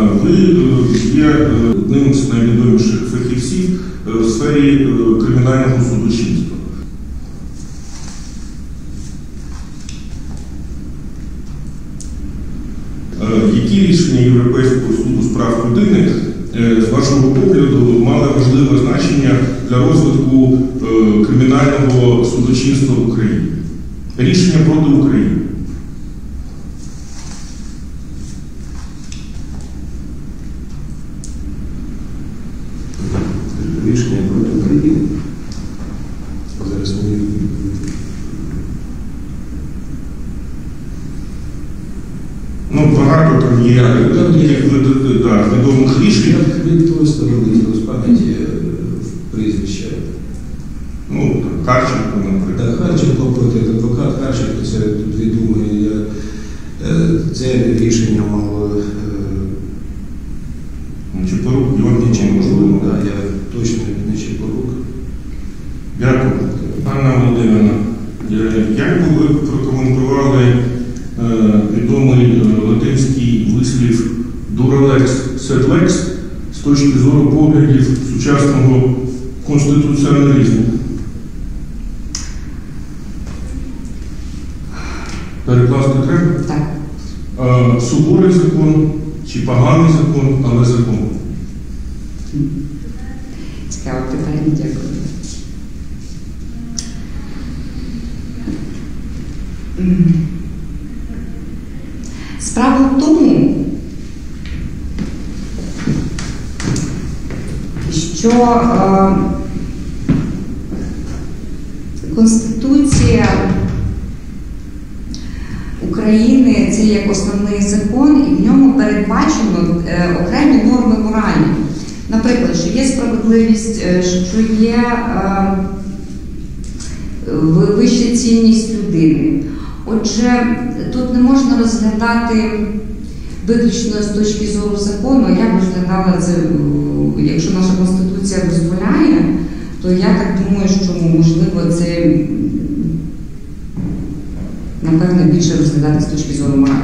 Ви е, є е, одним з найвідоміших фахівців е, в сфері е, кримінального судочинства. Е, Які рішення Європейського суду з прав людини, е, з вашого погляду, мали важливе значення для розвитку е, кримінального судочинства в Україні? Рішення проти України. Рішення проти України. Зараз ми Ну, багато там є відомих рішень. Я відповідно з пам'яті е, прізвища. Ну, там, Карченко, наприклад. Да, Харченко проти адвокат Харченко, це відомий. Я, е, це рішення Дякую. Пане Володимирівна, е, як би ви прокоментували е, відомий е, латинський вислів sed lex з точки зору поглядів сучасного конституціоналізму? Перекласти треба? Так. Е, Суворий закон чи поганий закон, але закон. Цікаве питання, дякую. Справа в тому, що е, Конституція України це як основний закон, і в ньому передбачено е, окремі норми моралі. Наприклад, що є справедливість, е, що є вища цінність людини. Отже, тут не можна розглядати виключно з точки зору закону. Я б розглядала це, е, якщо наша конституція дозволяє, то я так думаю, що можливо це напевно більше розглядати з точки зору моралі.